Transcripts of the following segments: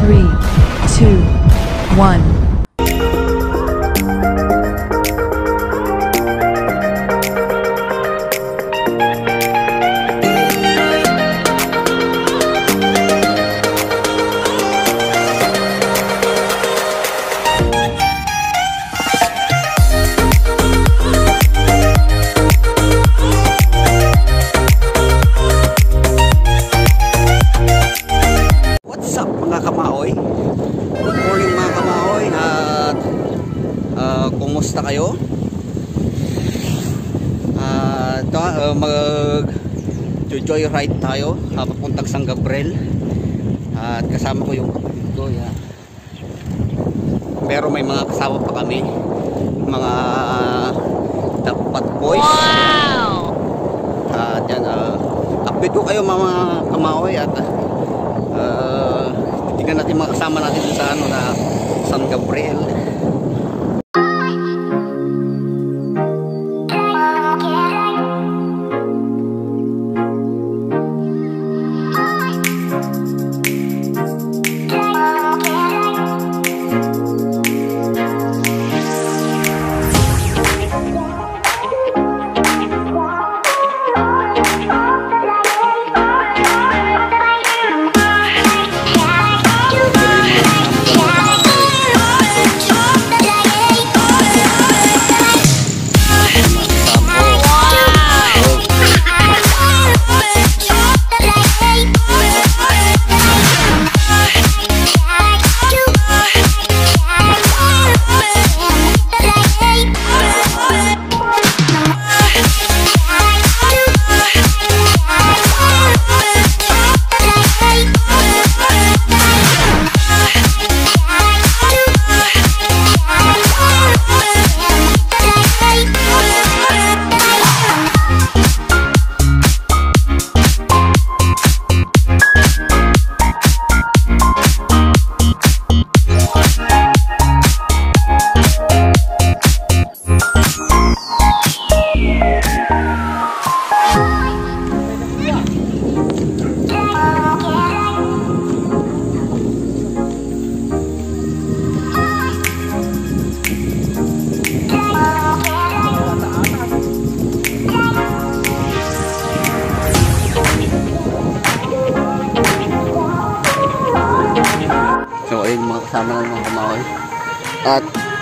three, two, one. Kayo? At uh, mag joy ride tayo uh, papuntang San Gabriel at kasama ko yung kapatid ko yeah. pero may mga kasama pa kami mga dapat boys Wow! at yan uh, update ko kayo mga kamaoy at uh, tingnan natin mga kasama natin sa ano na San Gabriel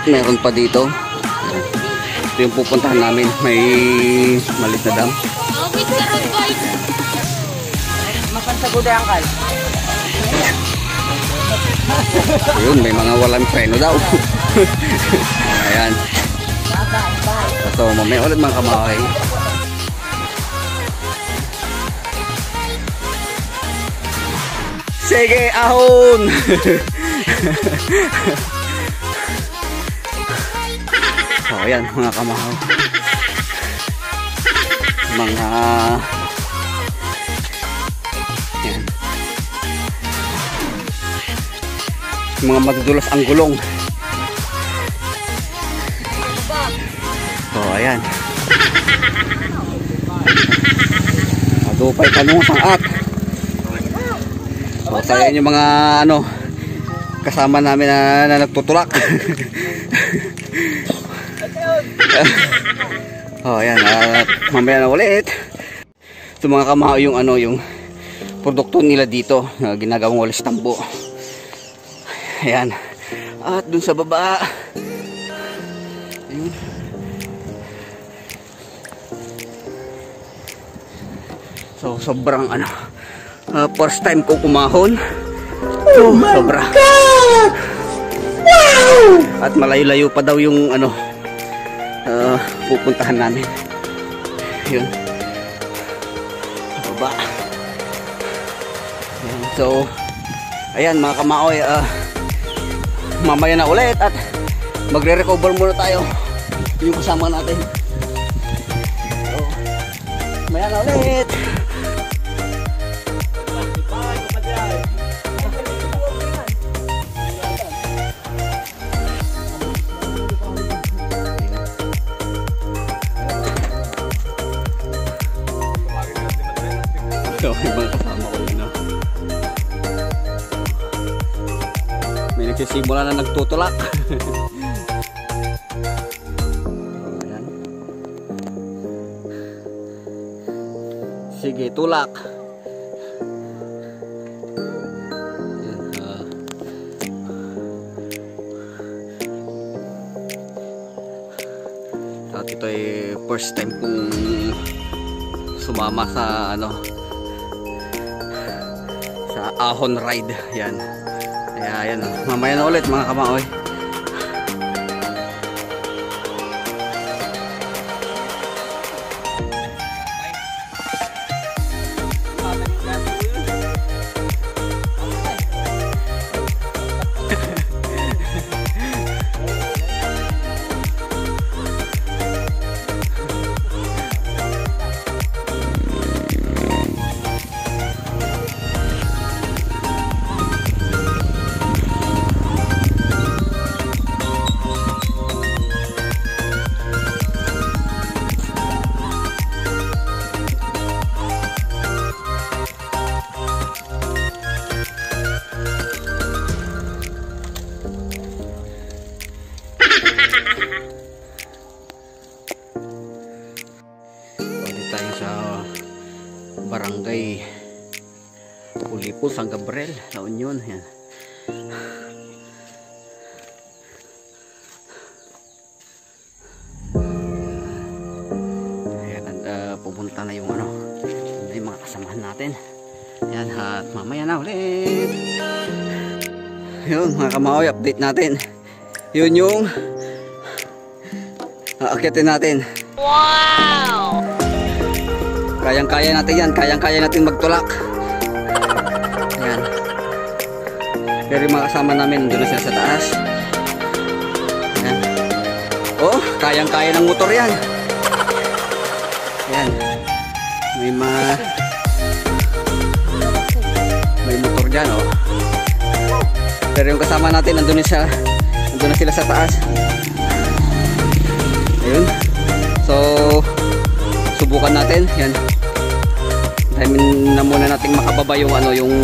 meron pa dito. Ito yung pupuntahan namin. May malit na dam. Wait, meron ba? Ayun, may mga walang preno daw. Ayan. So mamaya ulit mga kamaoy. Sige, ahon! so, ayan, mga kamahaw. Mga... Ayan. Mga madudulas ang gulong. So, ayan. Madupay tanong sangat. O, tayo yung mga ano kasama namin na, na nagtutulak. oh, ayan. At mamaya na ulit. Ito mga kamao yung ano yung produkto nila dito na ginagawang walis tambo. Ayan. At dun sa baba. Ayun. So sobrang ano uh, first time ko kumahon. Oh, sobra. At malayo-layo pa daw yung ano uh, pupuntahan namin. Yun. Baba. Ayan, so ayan mga kamaoy uh, mamaya na ulit at magre-recover muna tayo yung kasama natin. So, mamaya na ulit. Nagsisimula na nagtutulak. Ayan. Sige, tulak. Ayan, ah. At ito ay first time kong sumama sa ano sa ahon ride. Yan. Kaya yan. oh. Mamaya na ulit mga kamaoy. San Gabriel, La Union. Yan. Ayan, at ah, pupunta na yung ano, yung mga kasamahan natin. Yan, at mamaya na ulit. Yun, mga kamaoy, update natin. Yun yung aakyatin natin. Wow! Kayang-kaya natin yan. Kayang-kaya natin magtulak. Pero yung mga kasama namin, na sila sa taas. Yan. Oh, kayang-kaya ng motor yan. Yan. May mga... May motor dyan, oh. Pero yung kasama natin, nandun na sila, nandun na sila sa taas. Ayun. So, subukan natin. Yan. Dahil na muna nating makababa yung ano, yung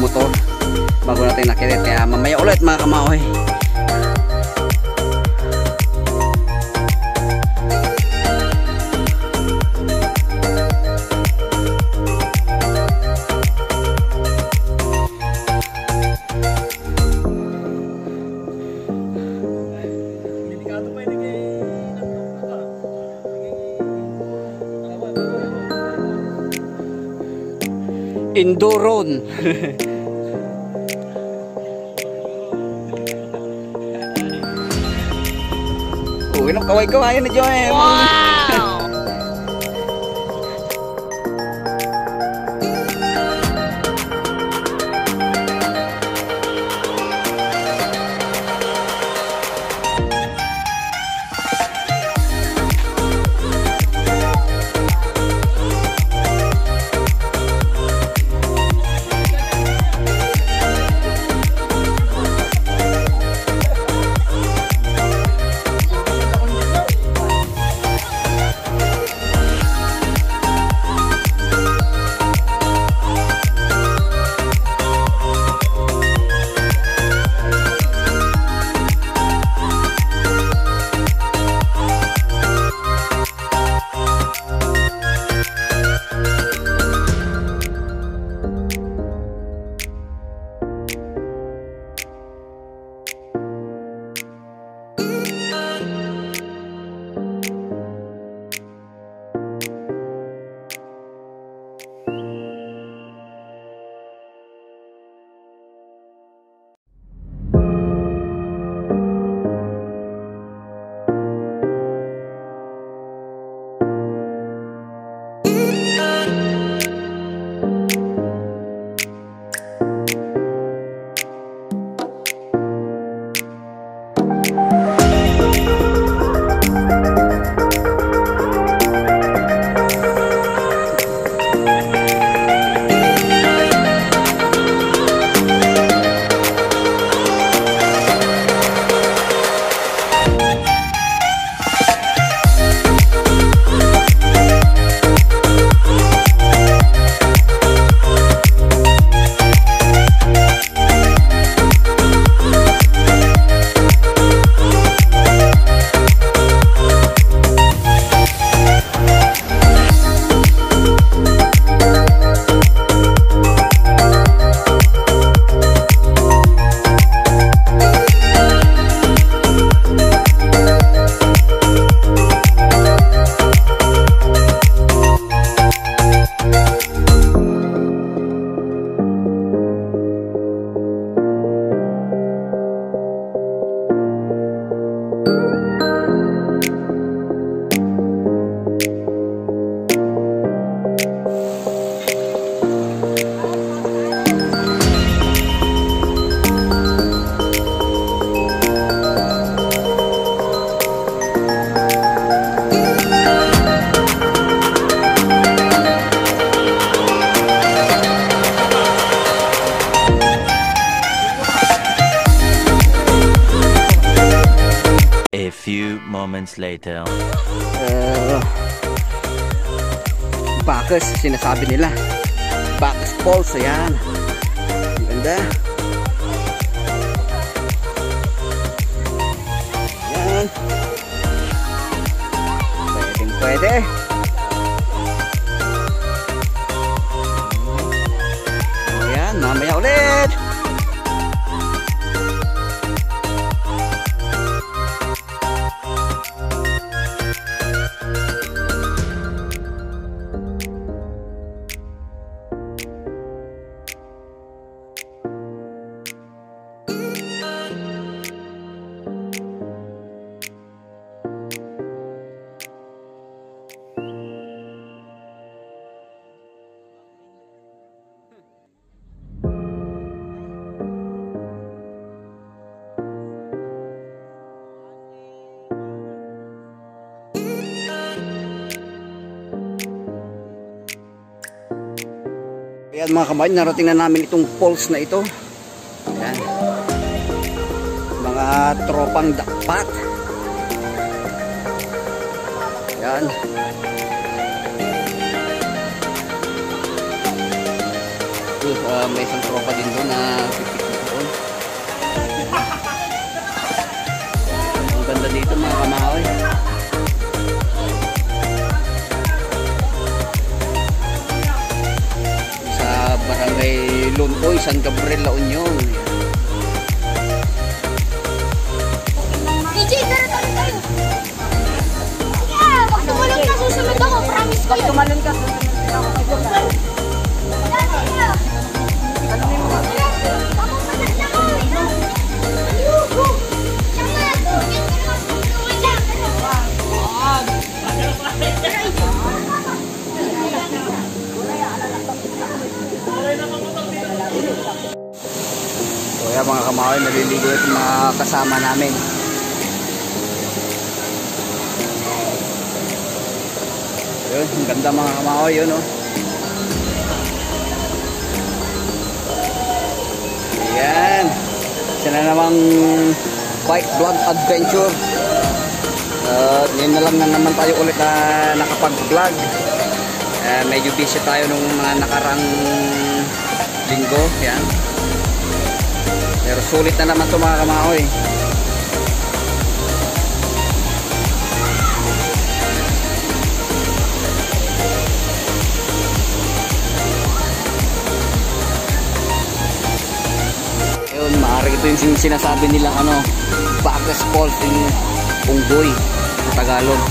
motor bago natin nakilit. Kaya mamaya ulit mga kamaoy. Enduron. rồi cô ấy nó cho em wow. Later. Uh, Bacchus, sinasabi nila. Bacchus Falls, ayan. Ang ganda. Ayan. Pwedeng pwede. Ayan, mamaya ulit. Ayan mga kamay, narating na namin itong falls na ito. Ayan. Mga tropang dakpat. Ayan. Ah, may isang tropa din doon na pipiknik doon. Ang ganda dito mga kamahoy. sa Luntoy, San Gabriel, La Union. DJ, tara tayo tayo. Sige, wag tumalon ka, susunod ako. Promise ko yun. Tumalon ka, susunod ako. So yan mga kamahoy, naliligo itong mga kasama namin. Yun, ang ganda mga kamahoy yun oh. Ayan. Isa na namang bike vlog adventure. Uh, ngayon na lang na naman tayo ulit na nakapag-vlog. Uh, medyo busy tayo nung mga nakarang linggo. Yan. Pero sulit na naman ito mga kamahoy. Yun, maaari ito yung sin- sinasabi nilang ano, Bacchus Falls in Unggoy, sa Tagalog.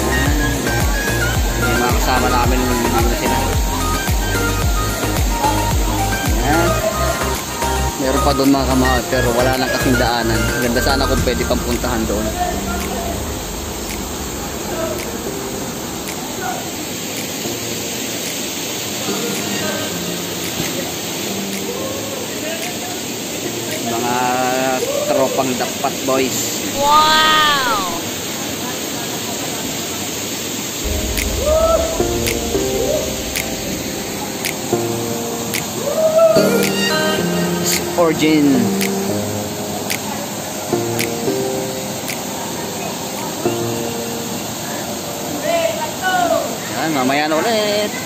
Yan. Yung mga kasama namin, hindi na sila. Pa doon mga kamahal pero wala nang kasing daanan. Ganda sana kung pwede pang puntahan doon. Mga tropang dapat boys. Wow! Origin. Yan, mamaya na ulit.